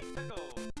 Let's go!